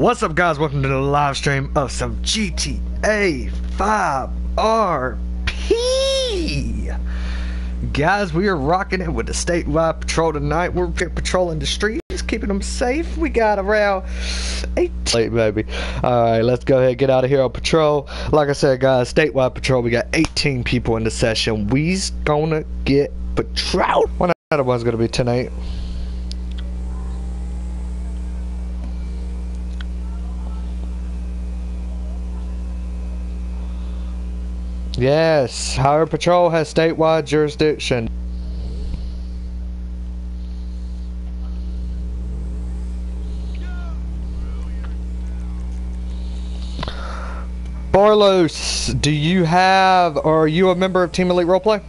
What's up, guys? Welcome to the live stream of some GTA 5 RP. Guys, we are rocking it with the statewide patrol tonight. We're patrolling the streets, keeping them safe. We got around eight. Late, baby. All right, let's go ahead and get out of here on patrol. Like I said, guys, statewide patrol. We got 18 people in the session. We's gonna get patrol. One other one's gonna be tonight. Yes, Highway Patrol has statewide jurisdiction. Barlos, do you have, or are you a member of Team Elite Roleplay?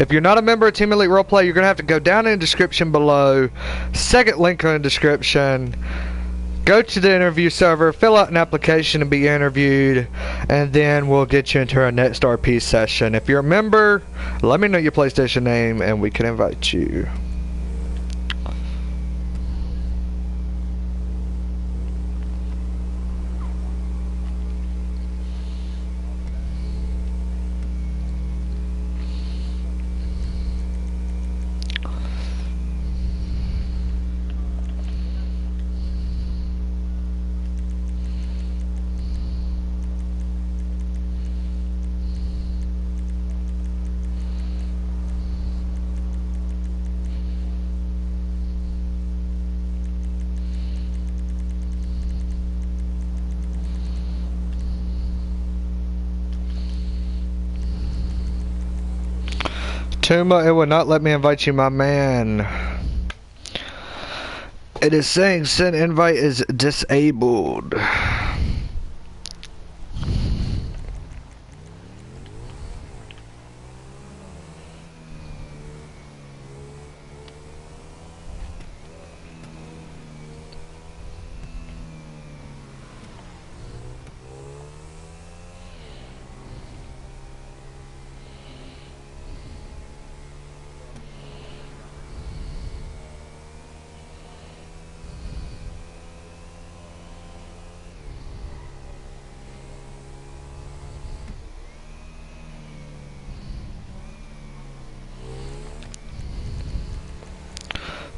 If you're not a member of Team Elite Roleplay, you're going to have to go down in the description below. Second link in the description. Go to the interview server, fill out an application and be interviewed, and then we'll get you into our next RP session. If you're a member, let me know your PlayStation name and we can invite you. Tuma, it will not let me invite you, my man. It is saying send invite is disabled.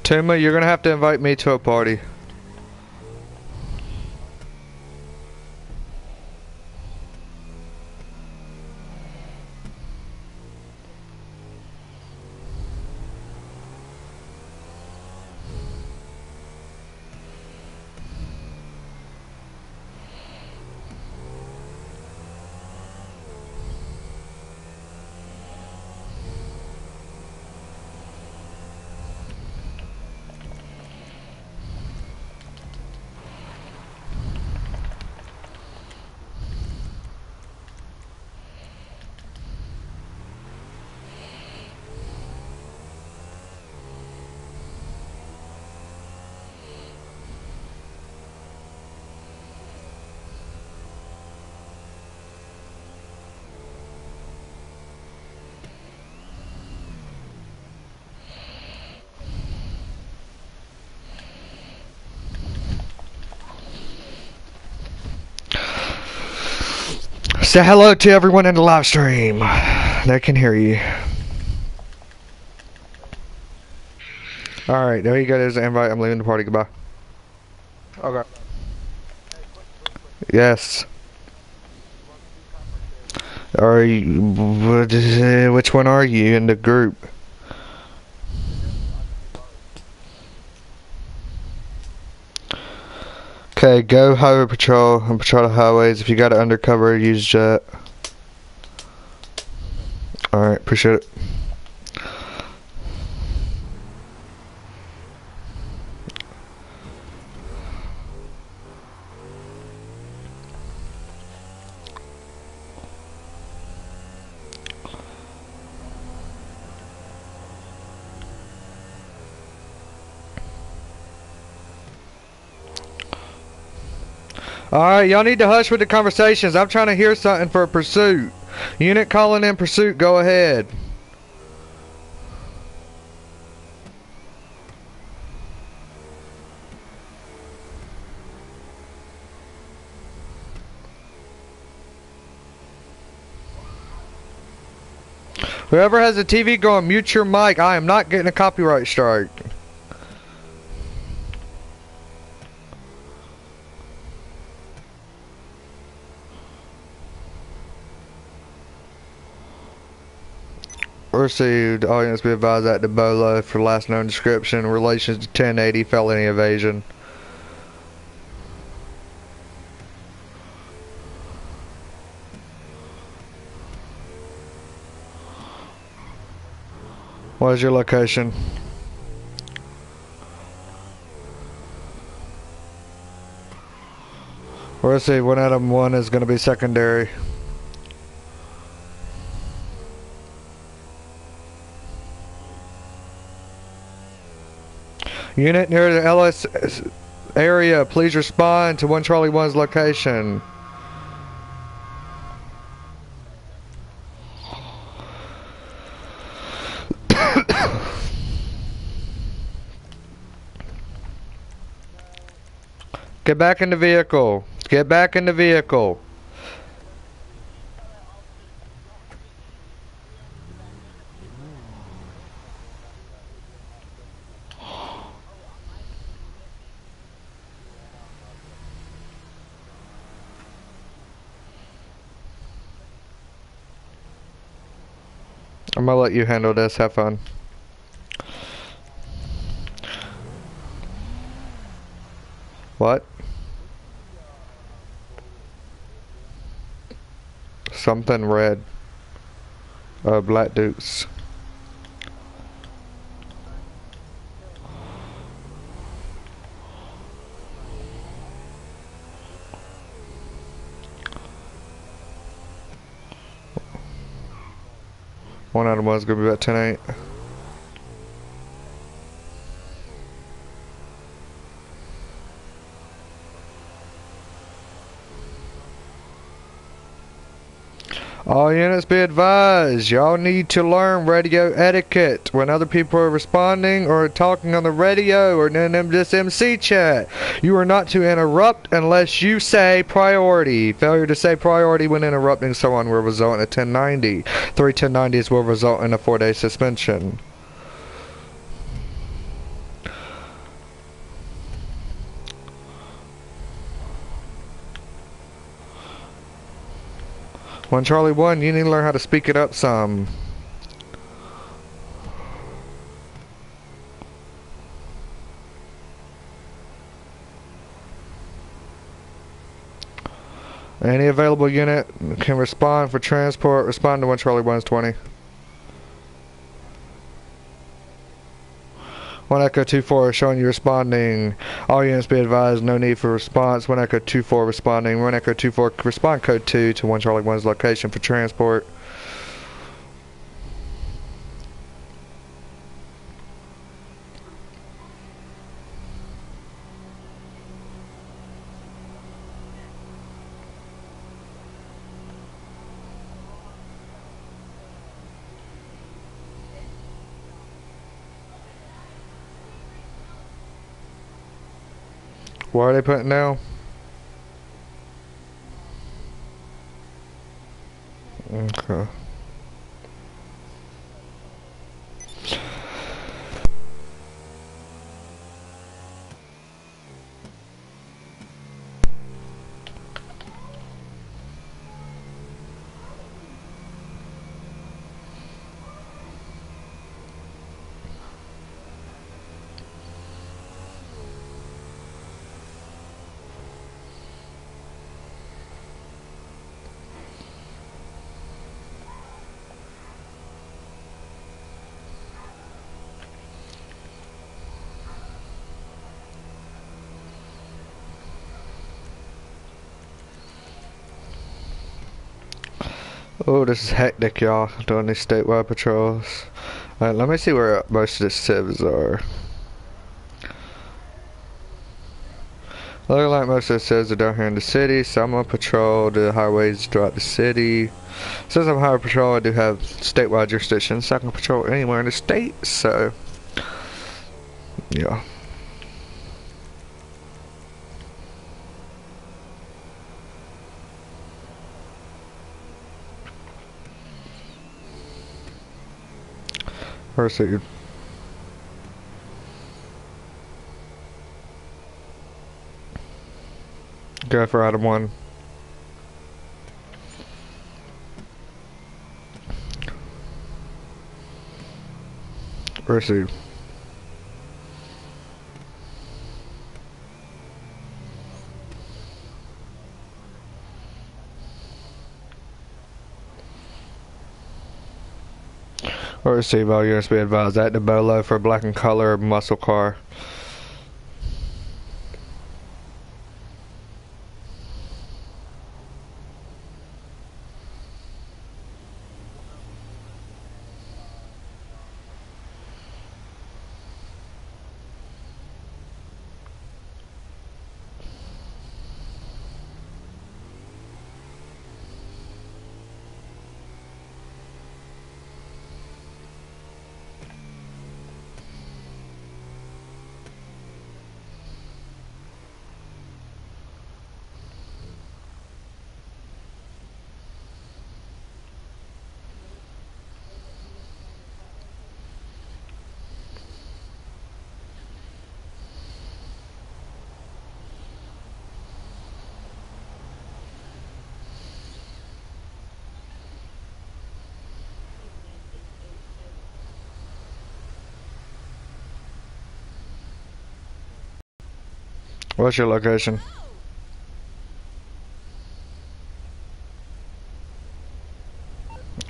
Tuma, you're gonna have to invite me to a party. Say hello to everyone in the live stream. They can hear you. Alright, there you go. There's the invite. I'm leaving the party. Goodbye. Okay. Yes. Are you, uh, which one are you in the group? Okay, go highway patrol and patrol the highways. If you got it undercover, use jet. Alright, appreciate it. Alright, y'all need to hush with the conversations. I'm trying to hear something for pursuit. Unit calling in pursuit, go ahead. Whoever has a TV going, mute your mic. I am not getting a copyright strike. Received. Audience be advised that the BOLO for last known description relations to 1080 felony evasion. What is your location? See, one of one is going to be secondary. Unit near the LS area, please respond to 1 Charlie 1's location. Get back in the vehicle. Get back in the vehicle. Gonna let you handle this. Have fun. What? Something red. Uh, Black Dukes. One out of one's gonna be about 10 8. All units be advised, y'all need to learn radio etiquette when other people are responding or talking on the radio or in this MC chat. You are not to interrupt unless you say priority. Failure to say priority when interrupting someone will result in a 1090. Three 1090s will result in a four day suspension. One Charlie One, you need to learn how to speak it up some. Any available unit can respond for transport. Respond to one Charlie One's 20. One Echo 2-4 showing you responding. All units be advised, no need for response. One Echo 2-4 responding. One Echo 2-4 respond code 2 to one Charlie 1's location for transport. Why are they putting now? Okay. Oh, this is hectic, y'all. Doing these statewide patrols. Alright, let me see where most of the civs are. Looking like most of the civs are down here in the city. Some on patrol the highways throughout the city. Since I'm highway patrol, I do have statewide jurisdiction, so I can patrol anywhere in the state, so... Yeah. Proceed. Go for Adam one. Proceed. Or receive all units be advised at the Bolo for a black and color muscle car. What's your location?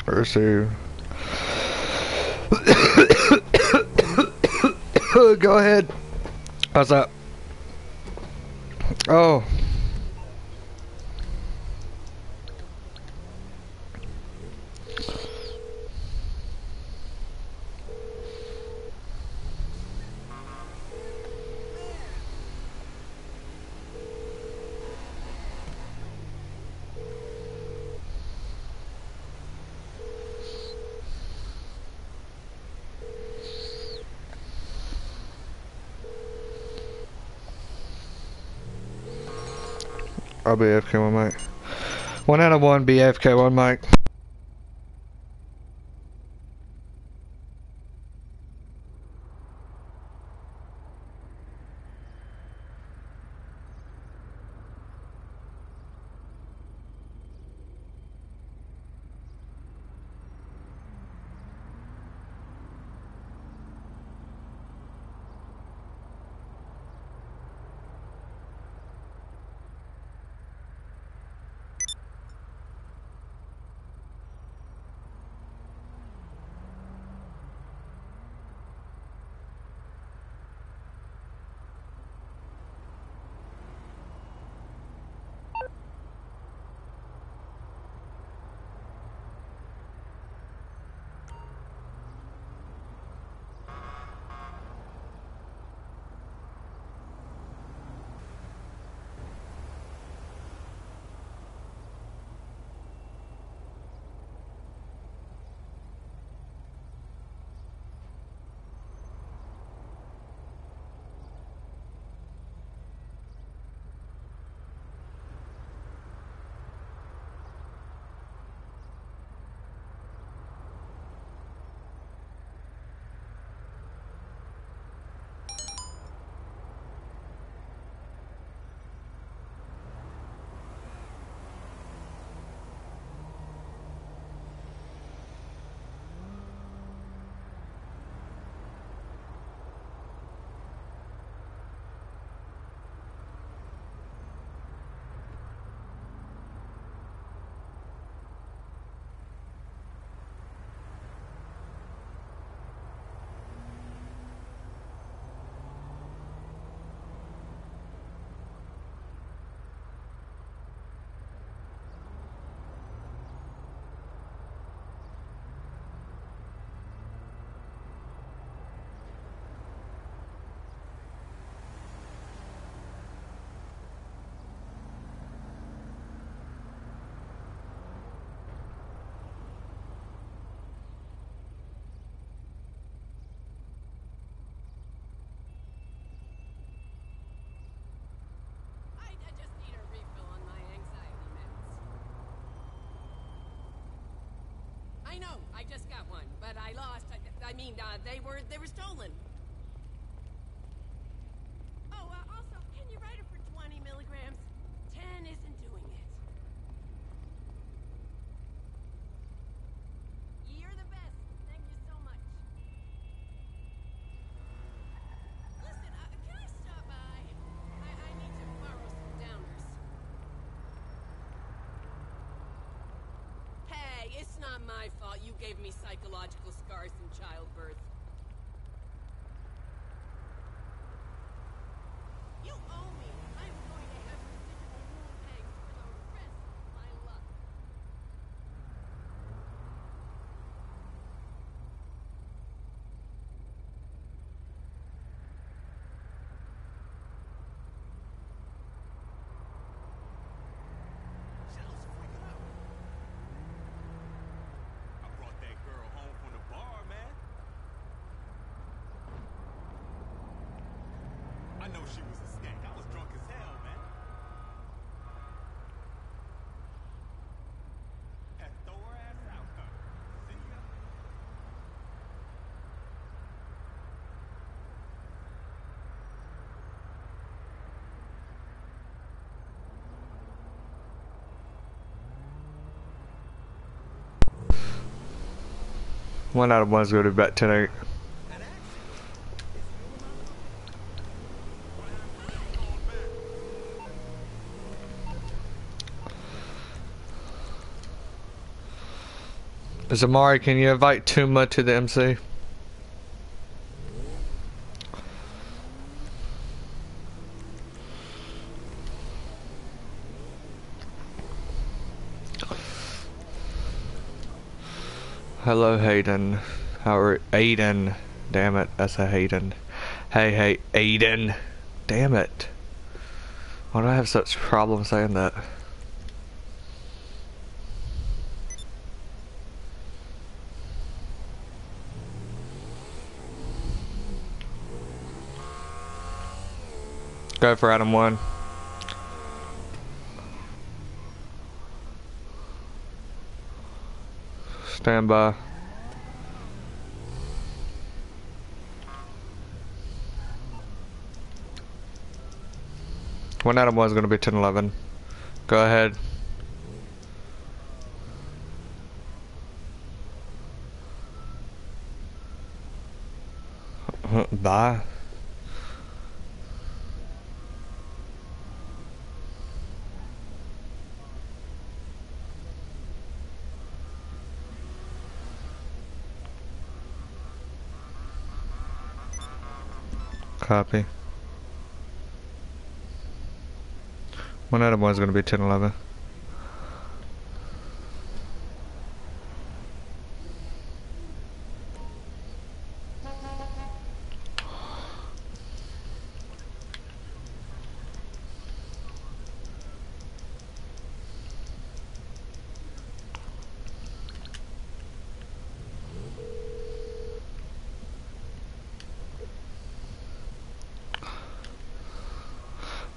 Receive. Go ahead. How's up? Oh. I'll be AFK one mic. One out of one, be AFK one mic. I just got one, but I lost. I, I mean, uh, they were they were stolen. Oh, uh, also, can you write it for 20 milligrams? 10 isn't doing it. You're the best. Thank you so much. Listen, uh, can I stop by? I, I need to borrow some downers. Hey, it's not my fault you gave me psychological scars from childbirth. You owe me. I'm going to have residual wound pangs for the rest of my life. Shell's freaking out. I brought that girl home from the bar, man. I know she was a. I was drunk as hell, man. Ass out, huh? See ya. One out of one's going to be about 10 8. Zamari, can you invite Tuma to the MC? Hello, Hayden. How are Aiden? Damn it, that's a Hayden. Hey, hey, Aiden. Damn it. Why do I have such problems saying that? Go for Adam one. Stand by. One Adam is gonna be 10 11. Go ahead. Bye. Copy. One Adam one's gonna be 10 11.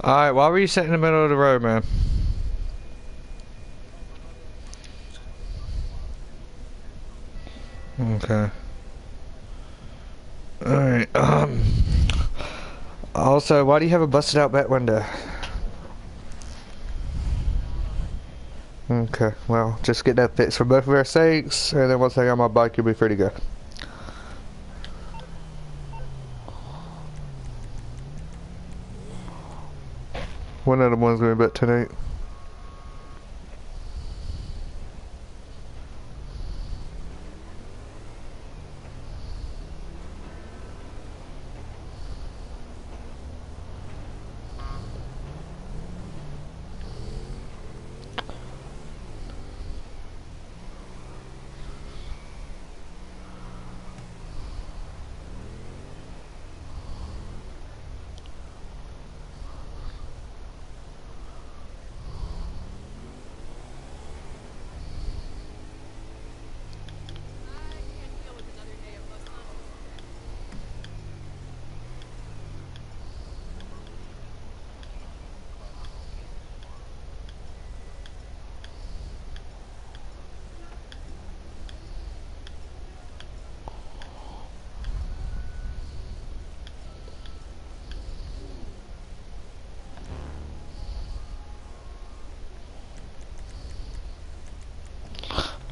Alright, why were you sitting in the middle of the road, man? Okay. Alright, um... Also, why do you have a busted out back window? Okay, well, just get that fixed for both of our sakes, and then once I on my bike, you'll be free to go. One out of one's going to be about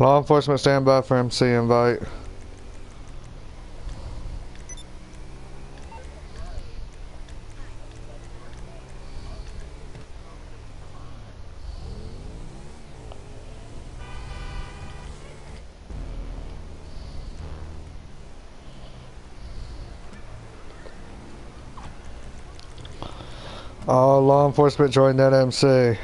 Law enforcement stand by for MC invite. All law enforcement join that MC.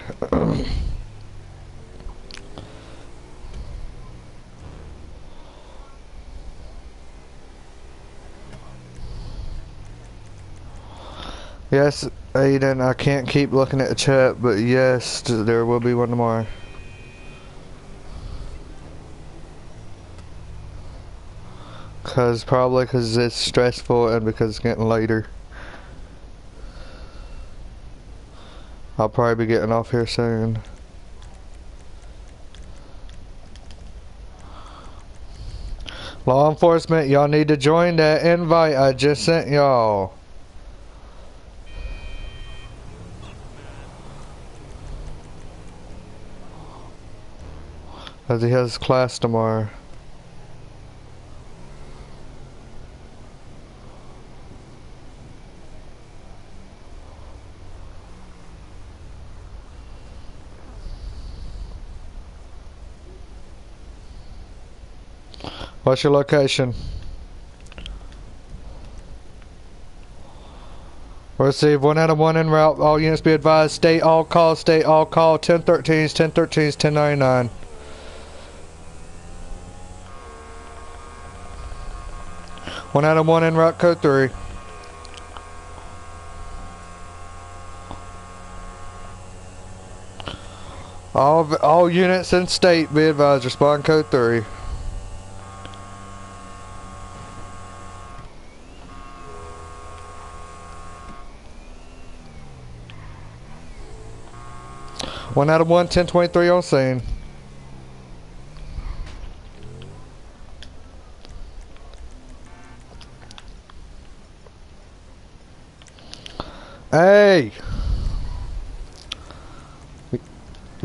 Yes, Aiden, I can't keep looking at the chat, but yes, there will be one tomorrow. Cause probably cause it's stressful and because it's getting later. I'll probably be getting off here soon. Law enforcement, y'all need to join that invite I just sent y'all. As he has class tomorrow. What's your location? Receive one out of one en route. All units be advised. State all call. State all call. 1013s, 1013s, 1099. One out of one en route code three. All all units in state be advised. Respond code three. One out of one, 1023 on scene.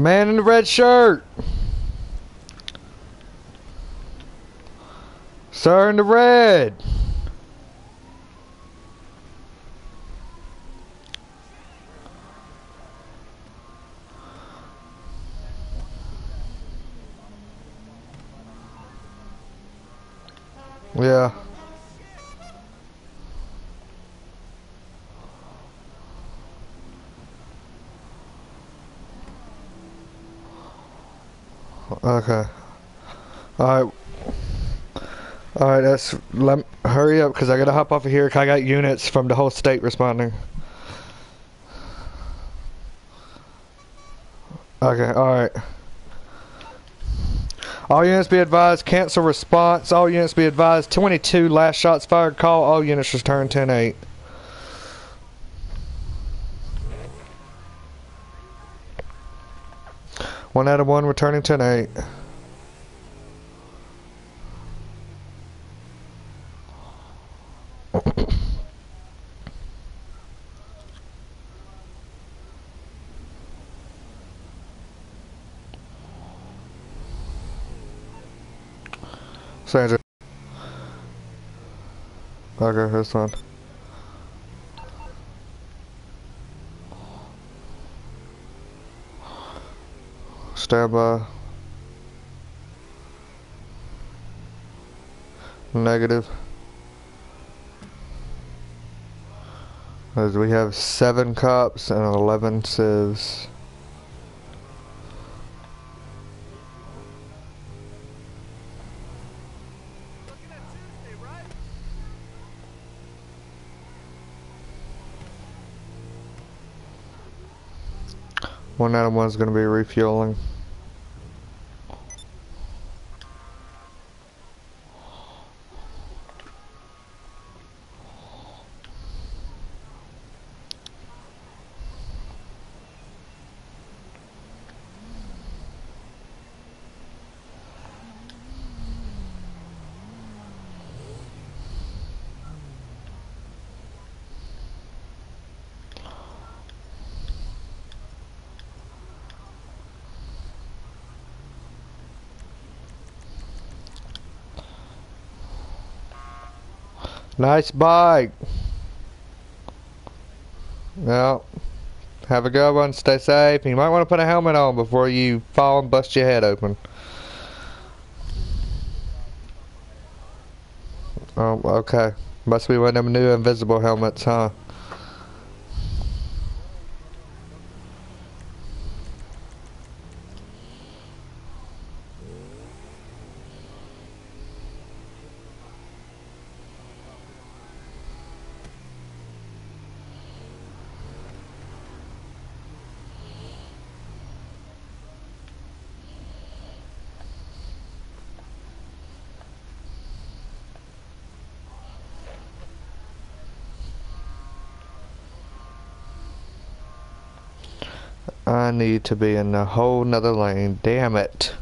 Man in the red shirt! Sir in the red! Let hurry up because I gotta hop off of here 'cause I got units from the whole state responding. Okay, alright. All units be advised, cancel response. All units be advised, 22 last shots fired call. All units return 10 8. One out of one returning 10 8. Sandra. Okay, that's fine. Stand by. Negative. As we have seven cops and 11 civs. One out of one's gonna be refueling. Nice bike. Well, have a good one. Stay safe. You might want to put a helmet on before you fall and bust your head open. Oh, okay. Must be one of them new invisible helmets, huh? I need to be in a whole nother lane. Damn it.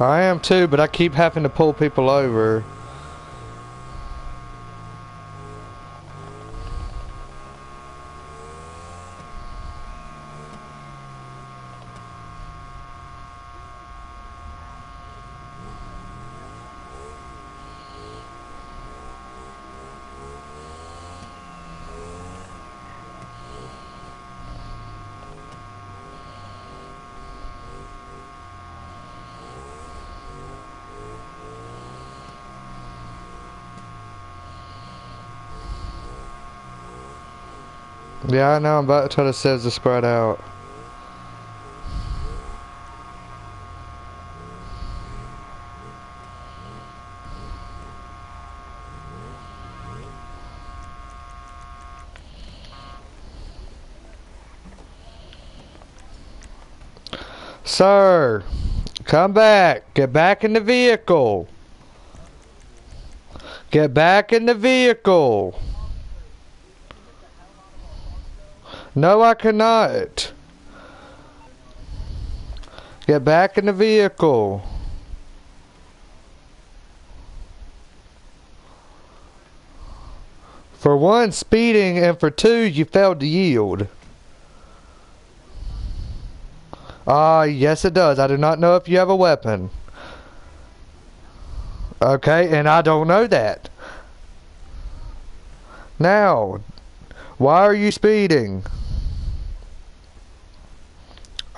I am too, but I keep having to pull people over. Yeah, now. I'm about to try to says to spread out. Sir, come back. Get back in the vehicle. Get back in the vehicle. No, I cannot. Get back in the vehicle. For one, speeding, and for two, you failed to yield. Ah, yes it does. I do not know if you have a weapon. Okay, and I don't know that. Now, why are you speeding?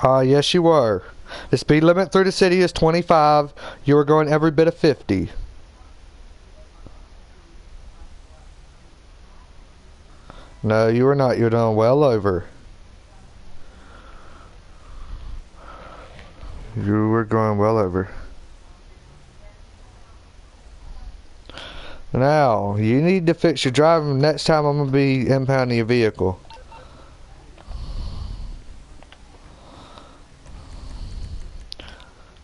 Uh, yes you were. The speed limit through the city is 25. You were going every bit of 50. No, you were not. You're doing well over. You were going well over. Now, you need to fix your driving next time I'm going to be impounding your vehicle.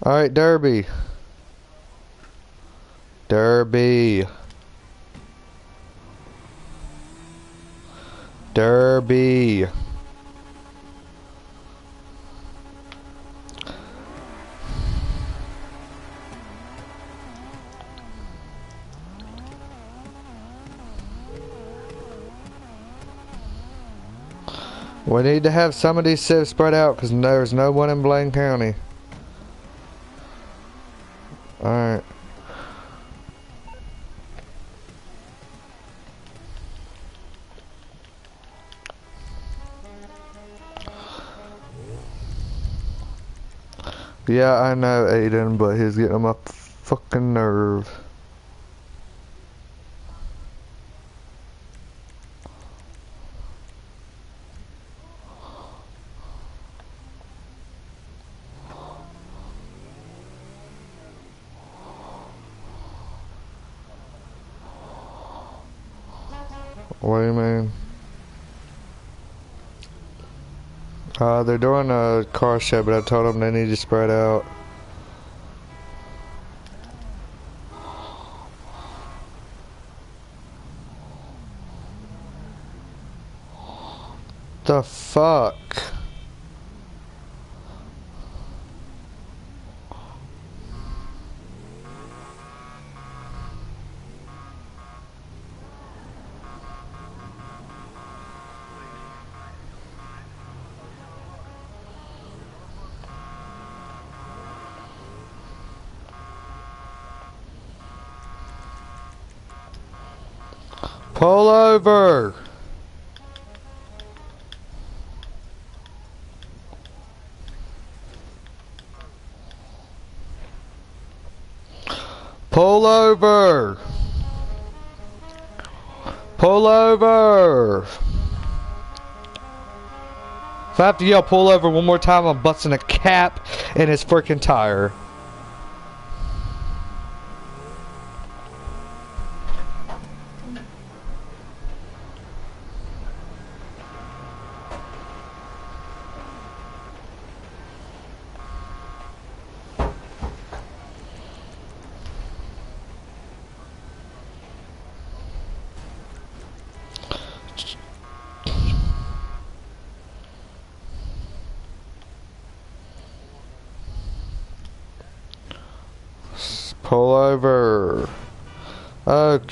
Alright, Derby. Derby. Derby. We need to have some of these civs spread out because there's no one in Blaine County. Alright. Yeah, I know Aiden, but he's getting on my fucking nerve. What do you mean? Uh, they're doing a car show, but I told them they need to spread out. The fuck? Pull over. Pull over. Pull over. If I have to yell pull over one more time, I'm busting a cap in his freaking tire.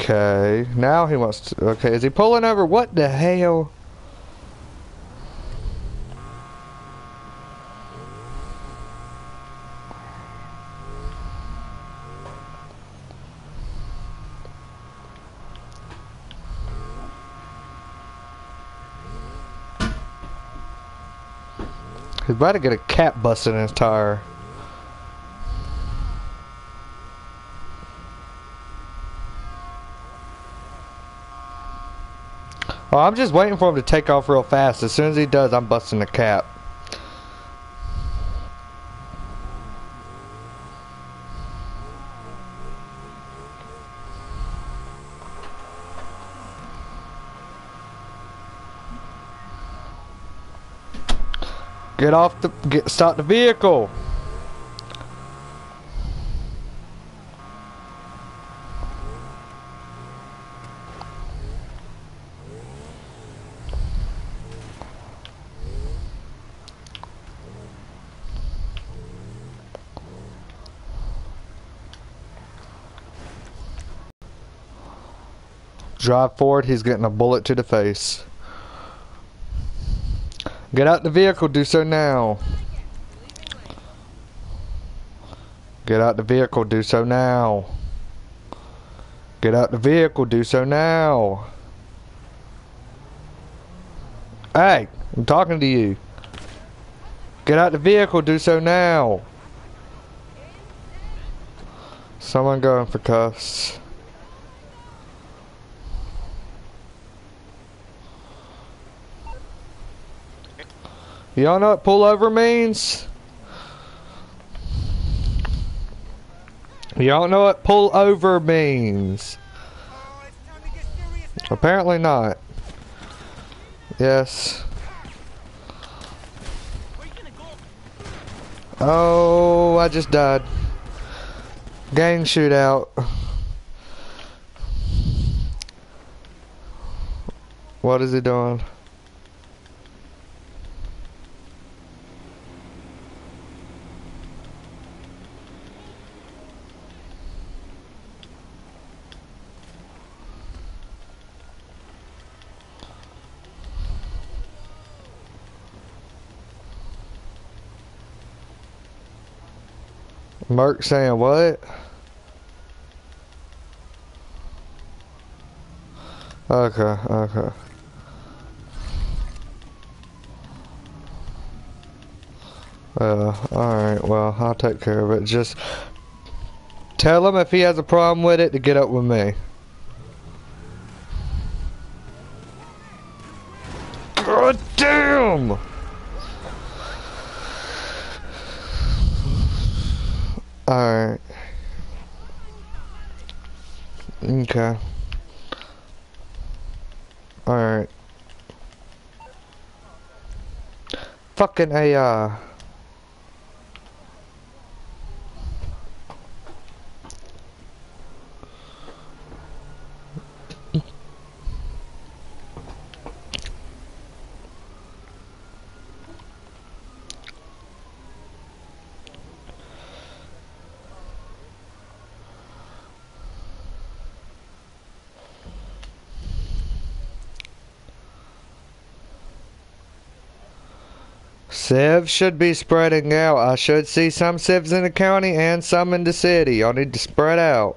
Okay, now he wants to. Okay, is he pulling over? What the hell? He's about to get a cap busted in his tire. Oh, I'm just waiting for him to take off real fast. As soon as he does, I'm busting the cap. Get off the get start the vehicle. Drive forward, he's getting a bullet to the face. Get out the vehicle, do so now. Get out the vehicle, do so now. Get out the vehicle, do so now. Hey, I'm talking to you. Get out the vehicle, do so now. Someone going for cuffs. Y'all know what pull over means? Y'all know what pull over means? Apparently not. Yes. Oh, I just died. Gang shootout. What is he doing? Merc saying what? Okay, okay. Uh, alright, well, I'll take care of it. Just tell him if he has a problem with it to get up with me. God damn! Alright. Okay. Alright. Fucking AI. Civs should be spreading out. I should see some civs in the county and some in the city. Y'all need to spread out.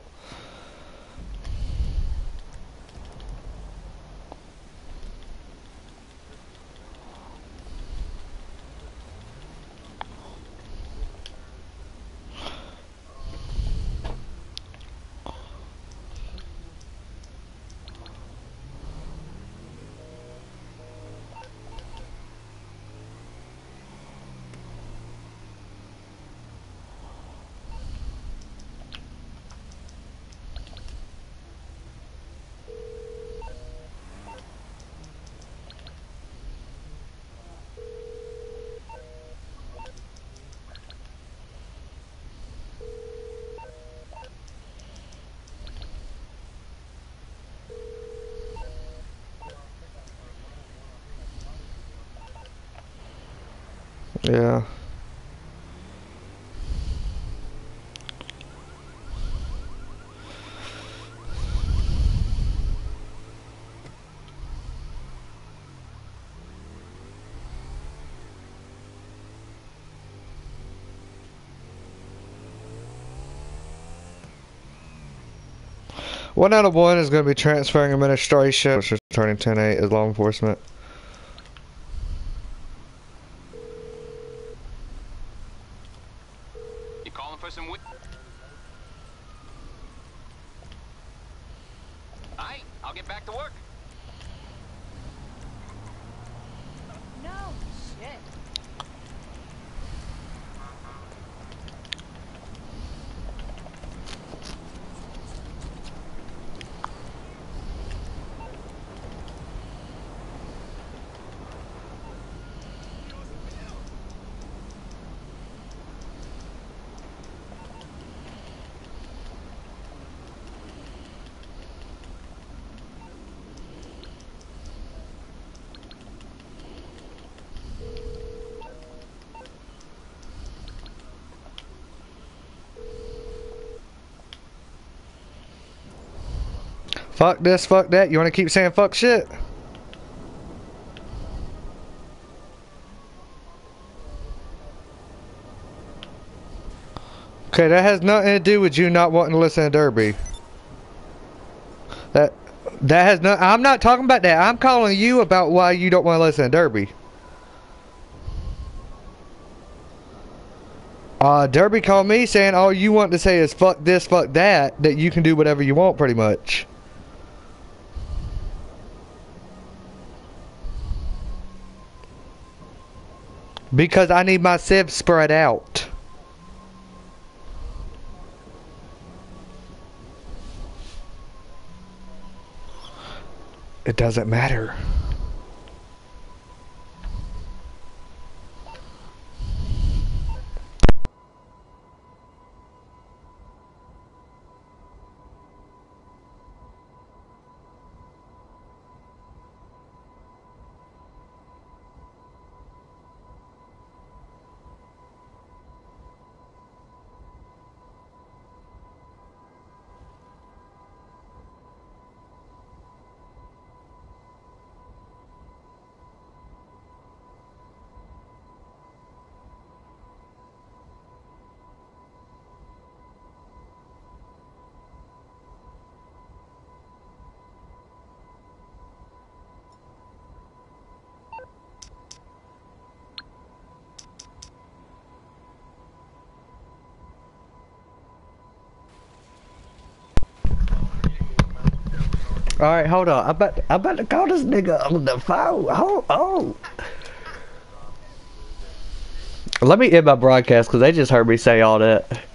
Yeah. One out of one is going to be transferring administration, which is turning 10-8 as law enforcement. You calling for some wi- Aight, I'll get back to work. No shit. Fuck this, fuck that. You want to keep saying fuck shit? Okay, that has nothing to do with you not wanting to listen to Derby. That that has no. I'm not talking about that. I'm calling you about why you don't want to listen to Derby. Uh, Derby called me saying all you want to say is fuck this, fuck that. That you can do whatever you want, pretty much. Because I need my civ spread out. It doesn't matter. All right, hold on. I'm about, I'm about to call this nigga on the phone. On. Let me end my broadcast because they just heard me say all that.